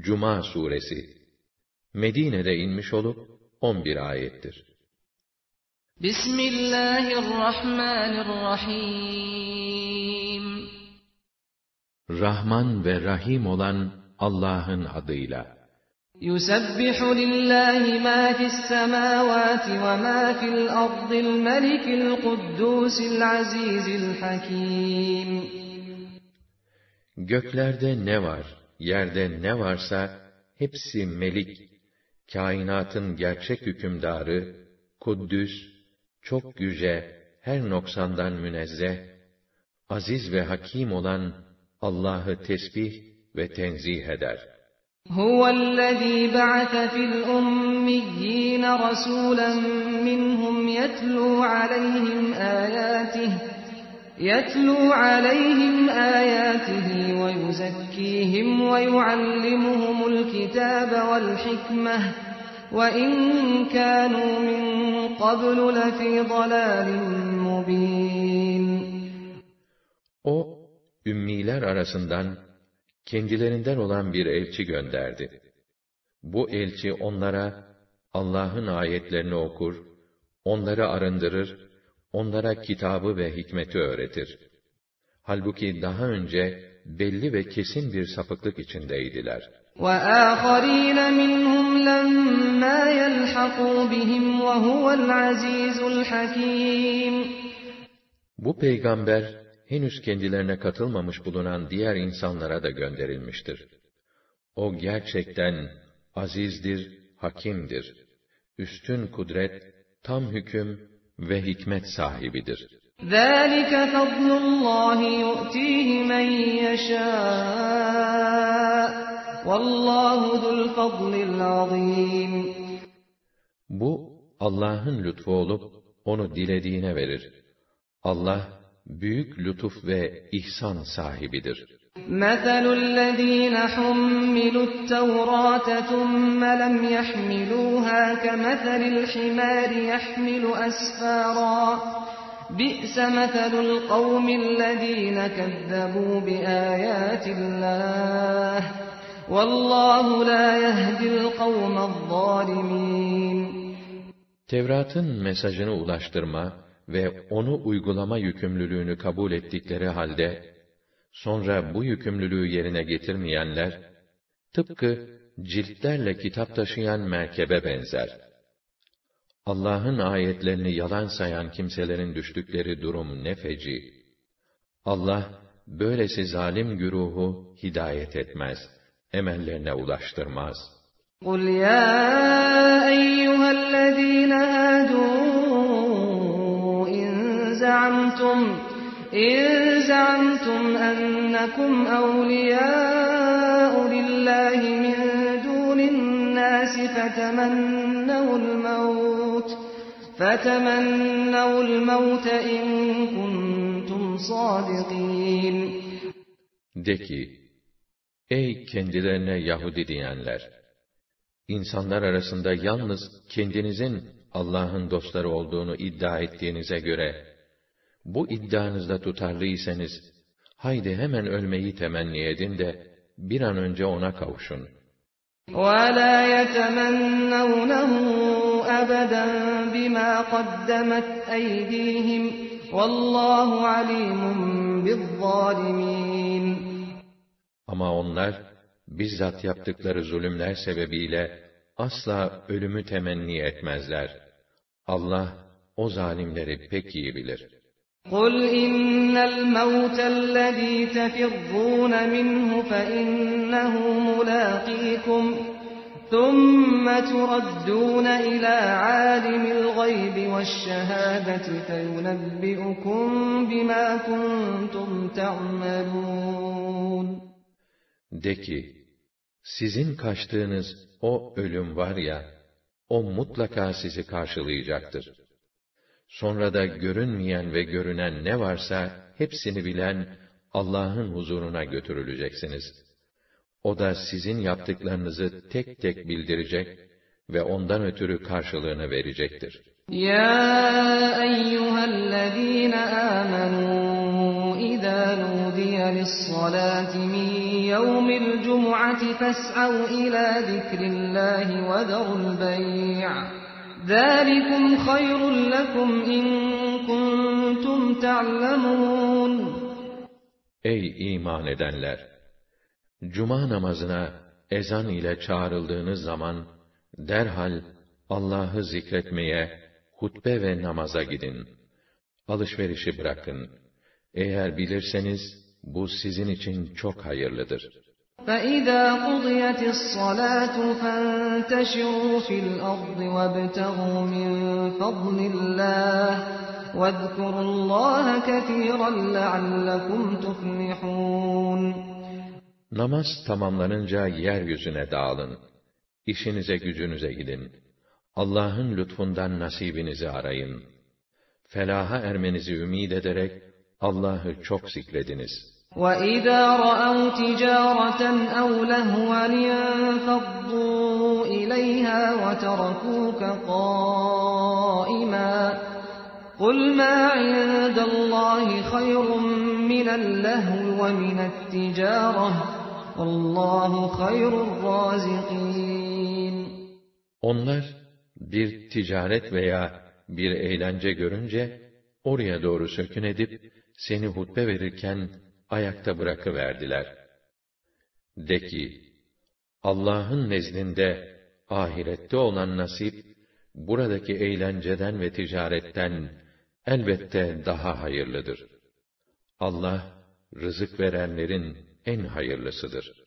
Cuma suresi Medine'de inmiş olup 11 ayettir. Bismillahirrahmanirrahim Rahman ve Rahim olan Allah'ın adıyla. يُسَبِّحُ لِلَّهِ مَا فِي السَّمَاوَاتِ وَمَا فِي الْأَرْضِ الْمَلِكِ الْقُدُّوسِ الْعَزِيزِ الْحَكِيمِ Göklerde ne var, yerde ne varsa hepsi melik, kainatın gerçek hükümdarı, Kuddüs, çok yüce, her noksandan münezzeh, aziz ve hakim olan Allah'ı tesbih ve tenzih eder. هُوَ الَّذ۪ي بَعَثَ فِي الْأُمِّيِّينَ رَسُولًا مِّنْهُمْ يَتْلُو عَلَيْهِمْ آيَاتِهِ يَتْلُو عَلَيْهِمْ آيَاتِهِ وَيُزَكِّيهِمْ وَيُعَلِّمُهُمُ الْكِتَابَ وَالْحِكْمَةَ وَإِنْ كَانُوا مِنْ قَبْلُ لَفِي ضَلَالٍ مُّبِينٍ O, ümmiler arasından kendilerinden olan bir elçi gönderdi. Bu elçi onlara Allah'ın ayetlerini okur, onları arındırır, onlara kitabı ve hikmeti öğretir. Halbuki daha önce belli ve kesin bir sapıklık içindeydiler. وَآخَرِينَ مِنْهُمْ لَمَّا يَلْحَقُوا بِهِمْ وَهُوَ الْعَزِيزُ الْحَكِيمُ Bu peygamber, henüz kendilerine katılmamış bulunan diğer insanlara da gönderilmiştir. O gerçekten azizdir, hakimdir. Üstün kudret, tam hüküm ve hikmet sahibidir. ذَٰلِكَ فَضْلُ اللّٰهِ يُؤْتِيهِ مَنْ يَشَاءُ وَاللّٰهُ ذُو الْفَضْلِ الْعَظِيمِ Bu, Allah'ın lütfu olup, onu dilediğine verir. Allah, büyük lütuf ve ihsan sahibidir. مَثَلُ الَّذ۪ينَ حُمِّلُوا التَّوْرَاةَ ثُمَّ لَمْ يَحْمِلُوهَا كَمَثَلِ الْحِمَارِ يَحْمِلُ أَسْفَارًا بِئْسَ مَثَلُ الْقَوْمِ الَّذ۪ينَ كَذَّبُوا بِآيَاتِ اللّٰهِ وَاللّٰهُ لَا يَهْدِي الْقَوْمَ الظَّالِمِينَ Tevrat'ın mesajını ulaştırma ve onu uygulama yükümlülüğünü kabul ettikleri halde, sonra bu yükümlülüğü yerine getirmeyenler, tıpkı ciltlerle kitap taşıyan merkebe benzer. Allah'ın ayetlerini yalan sayan kimselerin düştükleri durum ne feci. Allah, böylesi zalim güruhu hidayet etmez, emellerine ulaştırmaz. قُلْ يَا أَيُّهَا الَّذ۪ينَ هَادُوا إِن زَعَمْتُمْ إِن زَعَمْتُمْ أَنَّكُمْ أَوْلِيَاءُ لِلَّهِ مِن دُونِ النَّاسِ فَتَمَنَّوُا الْمَوْتَ فَتَمَنَّوُا الْمَوْتَ إِن كُنتُمْ صَادِقِينَ De ki, ey kendilerine Yahudi diyenler! İnsanlar arasında yalnız kendinizin Allah'ın dostları olduğunu iddia ettiğinize göre, bu iddianızda tutarlıysanız, haydi hemen ölmeyi temenni edin de, bir an önce ona kavuşun. وَلَا يَتَمَنَّوْنَهُ أَبَدًا بِمَا قَدَّمَتْ أَيْدِيهِمْ وَاللّٰهُ عَلِيمٌ بِالظَّالِمِينَ Ama onlar, bizzat yaptıkları zulümler sebebiyle, asla ölümü temenni etmezler. Allah, o zalimleri pek iyi bilir. قُلْ إِنَّ الْمَوْتَ الَّذ۪ي تَفِرُّونَ مِنْهُ فَإِنَّهُ مُلَاقِيكُمْ ثُمَّ تُرَدُّونَ إِلَى عَالِمِ الْغَيْبِ وَالشَّهَادَةِ فَيُنَبِّئُكُم بِمَا كُنتُمْ تَعْمَلُونَ De ki, sizin kaçtığınız o ölüm var ya, o mutlaka sizi karşılayacaktır. Sonra da görünmeyen ve görünen ne varsa hepsini bilen Allah'ın huzuruna götürüleceksiniz. O da sizin yaptıklarınızı tek tek bildirecek ve ondan ötürü karşılığını verecektir. Ya eyyühellezîne âmenû idâ nudiye lissalâti min yevmil cum'ati fes'av ilâ zikrillâhi ve derul bey'a. ذلكم خير لكم إن كنتم تعلمون Ey iman edenler! Cuma namazına ezan ile çağrıldığınız zaman, derhal Allah'ı zikretmeye, hutbe ve namaza gidin. Alışverişi bırakın. Eğer bilirseniz, bu sizin için çok hayırlıdır. فإذا قضيت الصلاة فانتشروا في الأرض وابتغوا من فضل الله واذكروا الله كثيرا لعلكم تفلحون Namaz tamamlanınca yeryüzüne dağılın. İşinize gücünüze gidin. Allah'ın lütfundan nasibinizi arayın. Felaha ermenizi ümid ederek Allah'ı çok zikrediniz. وَإِذَا رَأَوْا تِجَارَةً أَوْ لَهْوًا انفَضُّوا إِلَيْهَا وَتَرَكُوكَ قَائِمًا قُلْ مَا عِندَ اللَّهِ خَيْرٌ مِنَ اللَّهْوِ وَمِنَ التِّجَارَةِ وَاللَّهُ خَيْرُ الرَّازِقِينَ Onlar bir ticaret veya bir eğlence görünce oraya doğru sökün edip seni hutbe verirken ayakta bırakıverdiler. De ki, Allah'ın nezdinde ahirette olan nasip, buradaki eğlenceden ve ticaretten elbette daha hayırlıdır. Allah, rızık verenlerin en hayırlısıdır.